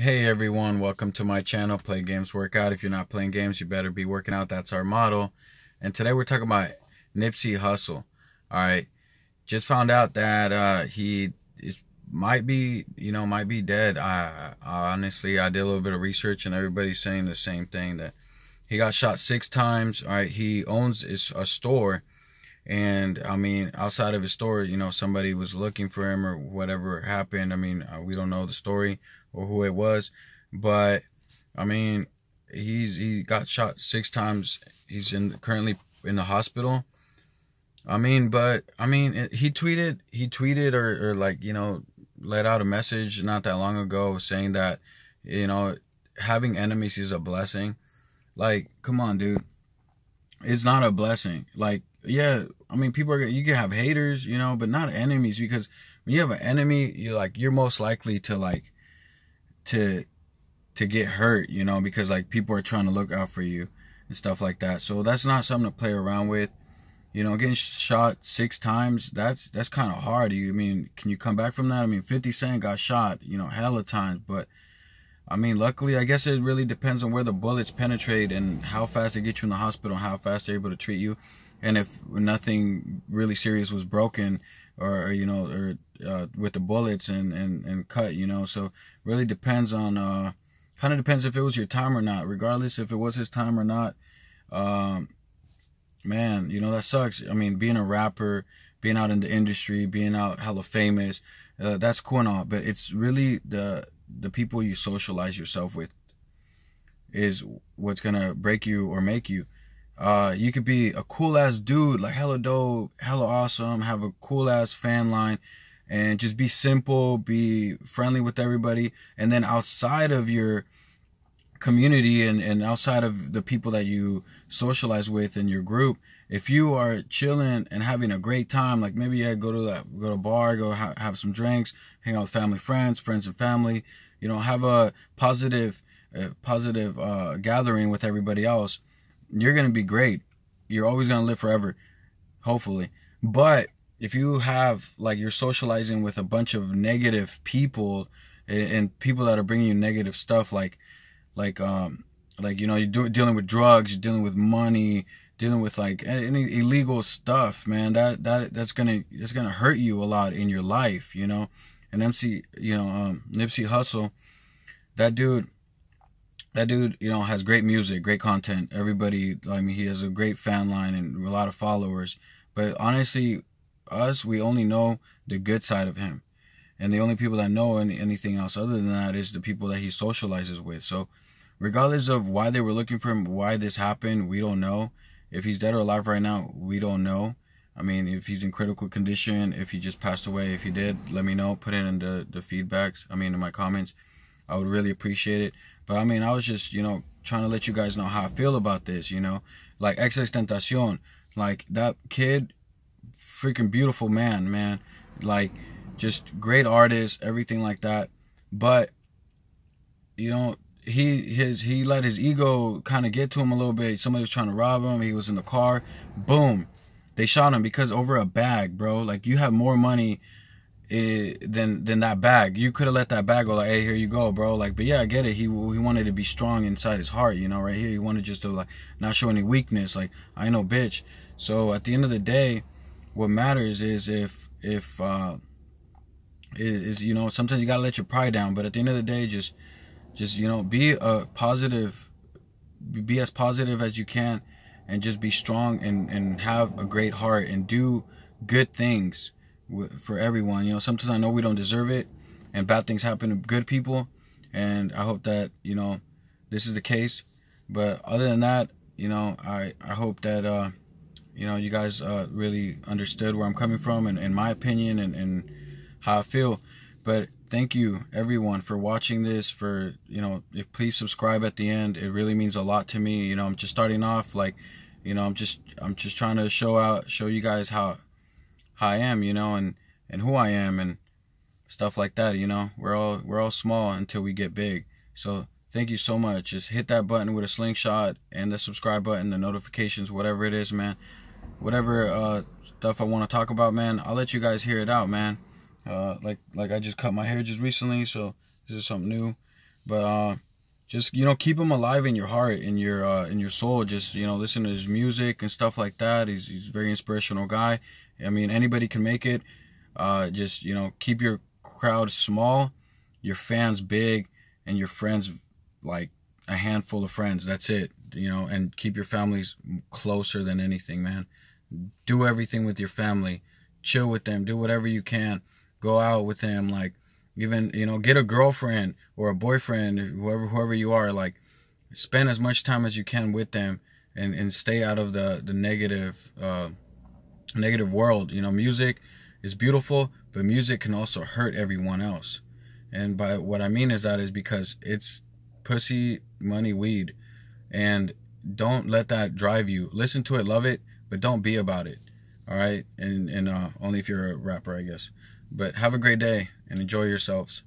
Hey everyone, welcome to my channel, Play Games Workout. If you're not playing games, you better be working out. That's our motto. And today we're talking about Nipsey Hussle. Alright. Just found out that uh, he is, might be, you know, might be dead. I, I honestly, I did a little bit of research and everybody's saying the same thing that he got shot six times. Alright, he owns a store and I mean, outside of his store, you know, somebody was looking for him or whatever happened. I mean, uh, we don't know the story or who it was, but I mean, he's he got shot six times. He's in currently in the hospital. I mean, but I mean, he tweeted he tweeted or, or like you know let out a message not that long ago saying that you know having enemies is a blessing. Like, come on, dude. It's not a blessing. Like yeah, I mean, people are you can have haters, you know, but not enemies because when you have an enemy, you're like you're most likely to like to to get hurt, you know, because like people are trying to look out for you and stuff like that. So that's not something to play around with. You know, getting shot six times, that's that's kind of hard. You I mean, can you come back from that? I mean, 50 Cent got shot, you know, hella times, but I mean, luckily, I guess it really depends on where the bullets penetrate and how fast they get you in the hospital, how fast they're able to treat you and if nothing really serious was broken or, or you know or uh, with the bullets and, and and cut you know? So really depends on uh kind of depends if it was your time or not. Regardless if it was his time or not um man you know that sucks. I mean being a rapper being out in the industry being out hella famous uh, that's cool and all but it's really the the people you socialize yourself with is what's gonna break you or make you uh, you could be a cool ass dude, like hella dope, hella awesome, have a cool ass fan line, and just be simple, be friendly with everybody. And then outside of your community and, and outside of the people that you socialize with in your group, if you are chilling and having a great time, like maybe yeah, go to that, go to a bar, go ha- have some drinks, hang out with family, friends, friends and family, you know, have a positive, uh, positive uh, gathering with everybody else you're going to be great. You're always going to live forever, hopefully. But if you have, like, you're socializing with a bunch of negative people and, people that are bringing you negative stuff, like, like, um, like, you know, you're dealing with drugs, you're dealing with money, dealing with like any illegal stuff, man, that, that, that's gonna, it's gonna hurt you a lot in your life, you know? And MC, you know, um, Nipsey Hussle, that dude, that dude, you know, has great music, great content. Everybody, I mean, he has a great fan line and a lot of followers. But honestly, us, we only know the good side of him. And the only people that know any, anything else other than that is the people that he socializes with. So, regardless of why they were looking for him, why this happened, we don't know. If he's dead or alive right now, we don't know. I mean, if he's in critical condition, if he just passed away, if he did, let me know. Put it in the, the feedbacks, I mean, in my comments. I would really appreciate it. But I mean, I was just, you know, trying to let you guys know how I feel about this, you know? Like XXXTentacion, like that kid, freaking beautiful man, man. Like just great artist, everything like that. But you know, he his he let his ego kind of get to him a little bit. Somebody was trying to rob him. He was in the car. Boom. They shot him because over a bag, bro. Like you have more money it, than than that bag. You could have let that bag go like, hey, here you go, bro. Like, but yeah, I get it. He he wanted to be strong inside his heart, you know, right here. He wanted just to like not show any weakness. Like, I know, bitch. So at the end of the day, what matters is if if uh is you know sometimes you gotta let your pride down. But at the end of the day, just just you know be a positive, be as positive as you can, and just be strong and and have a great heart and do good things for everyone. You know, sometimes I know we don't deserve it, and bad things happen to good people, and I hope that you know this is the case. But other than that, you know, I I hope that uh, you know you guys uh, really understood where I'm coming from and, and my opinion and, and how I feel. But thank you everyone for watching this. For you know, if please subscribe at the end. It really means a lot to me. You know, I'm just starting off like, you know, I'm just I'm just trying to show out show you guys how how I am, you know, and and who I am and stuff like that, you know. We're all we're all small until we get big. So thank you so much. Just hit that button with a slingshot and the subscribe button, the notifications, whatever it is, man. Whatever uh, stuff I want to talk about, man. I'll let you guys hear it out, man. Uh, like like I just cut my hair just recently, so this is something new. But uh, just you know, keep him alive in your heart, in your uh, in your soul. Just you know, listen to his music and stuff like that. He's he's a very inspirational guy. I mean, anybody can make it. Uh, just you know, keep your crowd small, your fans big, and your friends like a handful of friends. That's it. You know, and keep your families closer than anything, man. Do everything with your family. Chill with them. Do whatever you can. Go out with them. Like even you know, get a girlfriend or a boyfriend, whoever whoever you are. Like spend as much time as you can with them, and and stay out of the the negative uh, negative world. You know, music is beautiful, but music can also hurt everyone else. And by what I mean is that is because it's pussy, money, weed. And don't let that drive you. Listen to it, love it, but don't be about it. All right? And and uh, only if you're a rapper, I guess. But have a great day and enjoy yourselves.